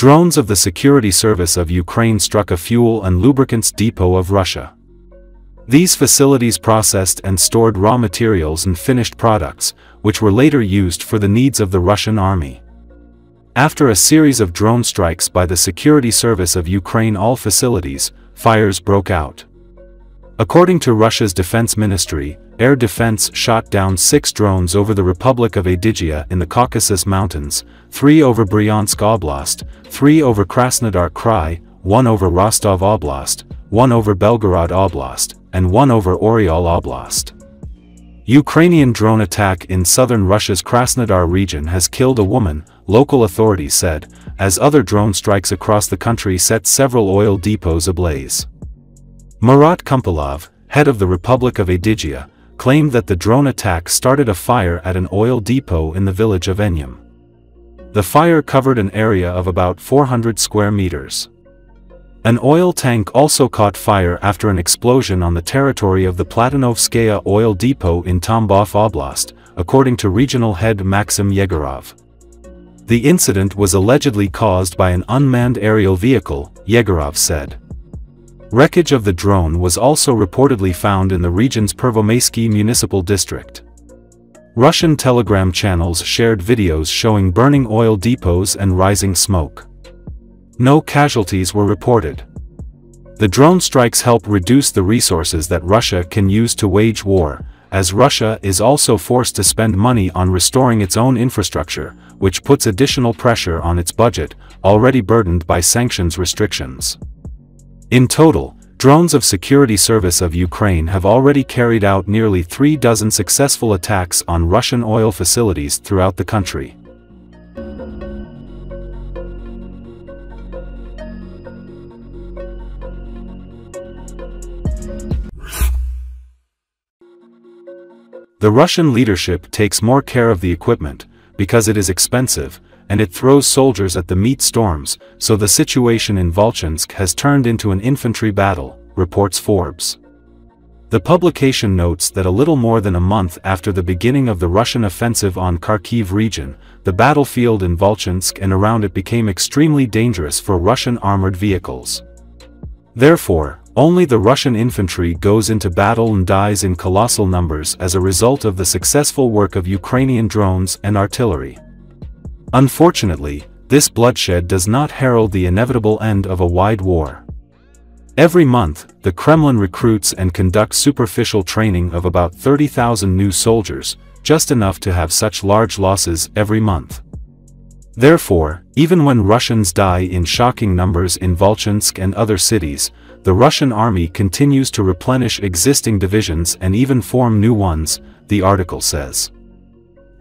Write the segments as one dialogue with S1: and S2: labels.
S1: Drones of the Security Service of Ukraine struck a fuel and lubricants depot of Russia. These facilities processed and stored raw materials and finished products, which were later used for the needs of the Russian army. After a series of drone strikes by the Security Service of Ukraine all facilities, fires broke out. According to Russia's defense ministry, air defense shot down six drones over the Republic of Adygia in the Caucasus Mountains, three over Bryansk Oblast, three over Krasnodar Krai, one over Rostov Oblast, one over Belgorod Oblast, and one over Oryol Oblast. Ukrainian drone attack in southern Russia's Krasnodar region has killed a woman, local authorities said, as other drone strikes across the country set several oil depots ablaze. Murat Kumpilov, head of the Republic of Adygia, claimed that the drone attack started a fire at an oil depot in the village of Enem. The fire covered an area of about 400 square meters. An oil tank also caught fire after an explosion on the territory of the Platonovskaya oil depot in Tambov Oblast, according to regional head Maxim Yegorov. The incident was allegedly caused by an unmanned aerial vehicle, Yegorov said. Wreckage of the drone was also reportedly found in the region's Pervomaysky municipal district. Russian telegram channels shared videos showing burning oil depots and rising smoke. No casualties were reported. The drone strikes help reduce the resources that Russia can use to wage war, as Russia is also forced to spend money on restoring its own infrastructure, which puts additional pressure on its budget, already burdened by sanctions restrictions. In total, drones of Security Service of Ukraine have already carried out nearly three dozen successful attacks on Russian oil facilities throughout the country. The Russian leadership takes more care of the equipment, because it is expensive, and it throws soldiers at the meat storms, so the situation in Volchansk has turned into an infantry battle, reports Forbes. The publication notes that a little more than a month after the beginning of the Russian offensive on Kharkiv region, the battlefield in Volchansk and around it became extremely dangerous for Russian armored vehicles. Therefore, only the Russian infantry goes into battle and dies in colossal numbers as a result of the successful work of Ukrainian drones and artillery. Unfortunately, this bloodshed does not herald the inevitable end of a wide war. Every month, the Kremlin recruits and conducts superficial training of about 30,000 new soldiers, just enough to have such large losses every month. Therefore, even when Russians die in shocking numbers in Volchansk and other cities, the Russian army continues to replenish existing divisions and even form new ones, the article says.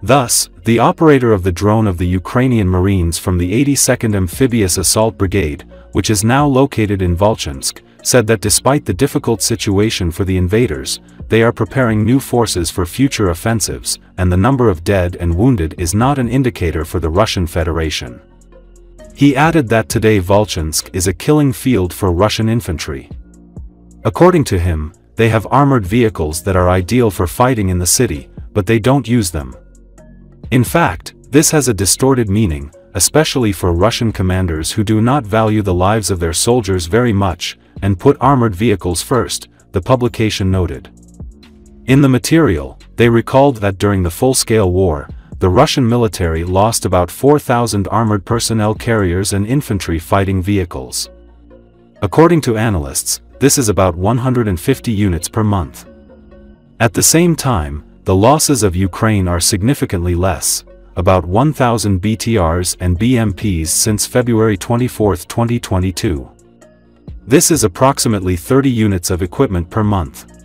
S1: Thus, the operator of the drone of the Ukrainian Marines from the 82nd Amphibious Assault Brigade, which is now located in Volchansk, said that despite the difficult situation for the invaders, they are preparing new forces for future offensives, and the number of dead and wounded is not an indicator for the Russian Federation. He added that today Volchansk is a killing field for Russian infantry. According to him, they have armored vehicles that are ideal for fighting in the city, but they don't use them. In fact, this has a distorted meaning, especially for Russian commanders who do not value the lives of their soldiers very much, and put armored vehicles first, the publication noted. In the material, they recalled that during the full-scale war, the Russian military lost about 4,000 armored personnel carriers and infantry fighting vehicles. According to analysts, this is about 150 units per month. At the same time, the losses of Ukraine are significantly less, about 1,000 BTRs and BMPs since February 24, 2022. This is approximately 30 units of equipment per month.